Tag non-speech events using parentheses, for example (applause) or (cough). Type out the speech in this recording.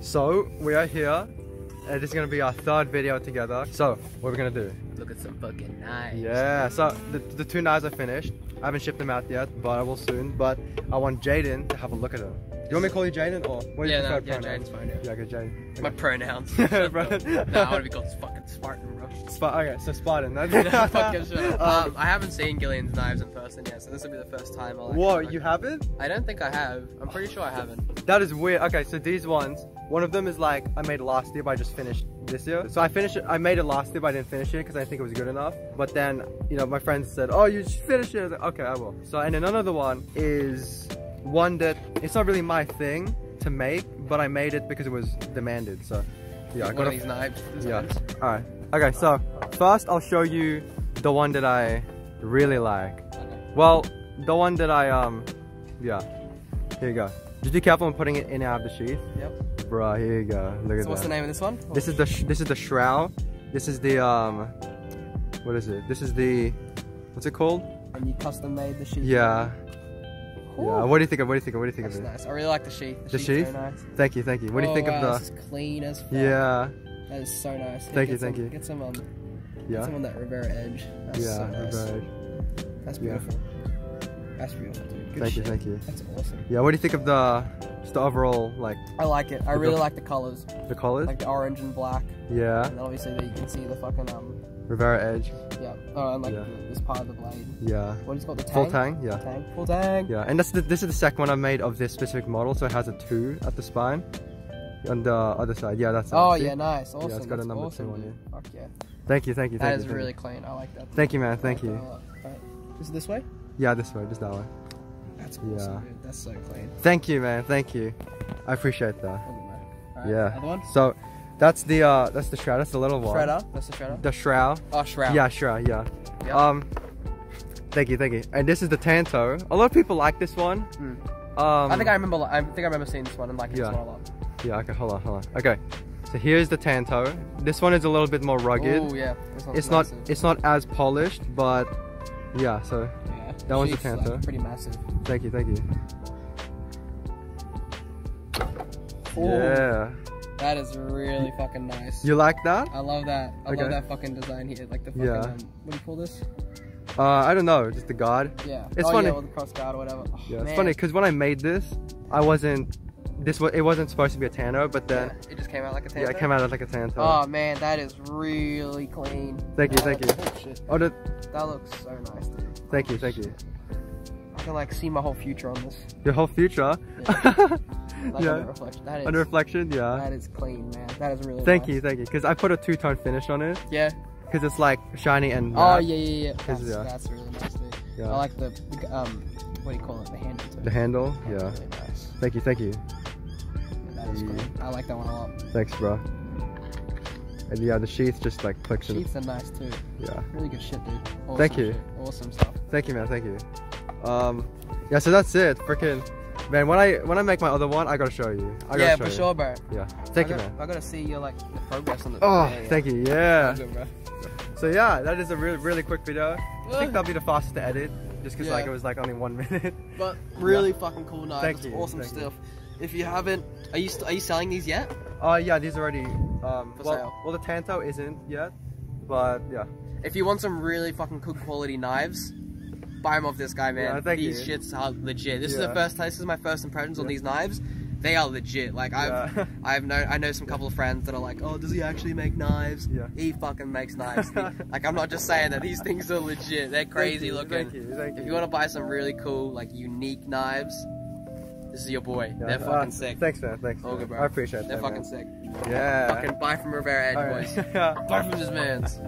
So we are here, and this is gonna be our third video together. So what are we gonna do? Look at some fucking knives. Yeah. So the, the two knives are finished. I haven't shipped them out yet, but I will soon. But I want Jaidyn to have a look at them. Do you want me to call you Jaidyn or what Yeah, you no, yeah, pronouns? Jaidyn's fine. Yeah. Yeah, okay, Jaidyn. My pronouns. (laughs) Nah, I want to be called fucking Spartan, bro. Sp- okay, so Spartan. That's Fuck him, um, um, I haven't seen Gillian's knives in person yet, so this will be the first time I'll. look You haven't? I don't think I have. I'm pretty sure I haven't. That is weird. Okay, so these ones, one of them is like I made last year, but I just finished this year. So I finished it. I made it last year, but I didn't finish it because I think it was good enough. But then, you know, my friends said, "Oh, you should finish it." I like, okay, I will. So and then another one is one that it's not really my thing to make, but I made it because it was demanded. So yeah, I one got of these knives. Yeah. All right. Okay, so first I'll show you the one that I really like. Well, the one that I um, yeah. Here you go. Just be careful when putting it in and out of the sheath. Yep. Bruh, here you go. Look at So what's the name of this one? This is the sh this is the shroud. This is the um, what is it? This is the what's it called? And you custom made the sheath. Yeah. Ooh. Yeah. What do you think of? What do you think of? What do you think That's of it? nice. I really like the sheath. The sheath's sheath? Nice. Thank you, thank you. What do you Oh, think wow, of the? is clean as fuck. Yeah. That is so nice. Thank get you, thank some- you. Get some um. Get Yeah. some on that Rivera edge. That's Yeah. so nice. right. That's Yeah. beautiful. That's beautiful, dude. Good Thank you, thank you. That's awesome. Yeah. What do you think of the just the overall like I like it. I really like the colors, the colors? like the orange and black, Yeah. and obviously that you can see the fucking um, Rivera Edge. yeah, oh, and like Yeah. this part of the blade. Yeah. What is it called? The tang. Full tang. Yeah. Tang. Full tang. Yeah. And that's the, this is the second one I made of this specific model, so it has a two at the spine. On the other side. Yeah, that's. it. Oh See? yeah, nice. Awesome. it's got a That's number two on it. Fuck yeah. Thank you, thank you, thank That you. is thank really you. clean. I like that. Thank you, man. Thank like you. a. Alright. Is it this way? Yeah, this way, just that way. That's awesome, Yeah. dude. That's so clean. Thank you, man. Thank you. I appreciate that. Look at that. Alright, Yeah. So, that's the uh, that's the shroud. That's the little one. Shredder. That's the shredder. The shroud. Oh, shroud. Yeah, shroud. Yeah. Yep. Um. Thank you, thank you. And this is the Tanto. A lot of people like this one. Mm. Um, I think I remember. I think I remember seeing this one and liking Yeah. this one a lot. Yeah. Okay. Hold on. Hold on. Okay. So here's the Tanto. This one is a little bit more rugged. Oh yeah. It's not massive. it's not as polished, but yeah. So Yeah. that one's a Sheath's, like, Tanto. pretty massive. thank you, thank you. Ooh, Yeah. That is really fucking nice. You like that? I love that. I Okay. love that fucking design here. Like the fucking. Yeah. Um, what do you call this? Uh, I don't know. Just the guard. Yeah. It's oh, funny. Yeah, the cross guard or whatever. Oh, Yeah, it's funny because when I made this, I wasn't. This was it wasn't supposed to be a Tanto, but then Yeah, it just came out like a yeah, it came out like a Tanto. Oh man, that is really clean. Thank you, thank you. Oh, shit. Oh, the, That looks so nice, dude. thank you, thank you. I can like see my whole future on this. Your whole future. (laughs) Like Yeah. under reflection. That is, Under reflection, yeah. that is clean, man. That is really Thank nice. you, thank you. Because I put a two-tone finish on it Yeah. because it's like shiny and Oh matte. yeah, yeah, yeah. That's, yeah. that's really nice, dude. Yeah. I like the, the um, what do you call it? The handle too. the handle. That's Yeah. Really nice. Thank you, thank you. That Yeah. cool. I like that one a lot. Thanks, bro. And yeah, the sheath just like clicks in. Sheets are nice too. Yeah. Really good shit, dude. Awesome Thank you. shit. Awesome stuff. Thank you, man. Thank you. Um, yeah. So that's it. Freaking, man. When I when I make my other one, I gotta show you. I gotta yeah, show for you. sure, bro. Yeah. Thank I you, gotta, man. I gotta see your like the progress on the. Oh, yeah, yeah. thank you. Yeah. Good. So yeah, that is a really really quick video. I think that'll be the fastest to edit, just because Yeah. like it was like only one (laughs) minute. But really fucking cool knives. Thank you, Awesome thank you. If you haven't, are you are you selling these yet? Oh yeah, these are already. Um, For well, sale. well the Tanto isn't yet, but yeah. If you want some really fucking good quality knives, buy them off this guy, man. Yeah, these you. shits are legit. This is the first. This is my first impressions on these knives. They are legit. Like I've, Yeah. (laughs) I've know, I know some couple of friends that are like, oh, does he actually make knives? Yeah. He fucking makes knives. (laughs) like I'm not just saying that. These things are legit. They're crazy Thank you, looking. Thank you. Thank you. If you want to buy some really cool, like unique knives, this is your boy. Yeah, They're uh, fucking sick. Thanks, man. Thanks. Good, bro. I appreciate They're that. fucking man. sick. Yeah. Fucking buy from Rivera Edge, All boys. (laughs) right. Buy from this man's.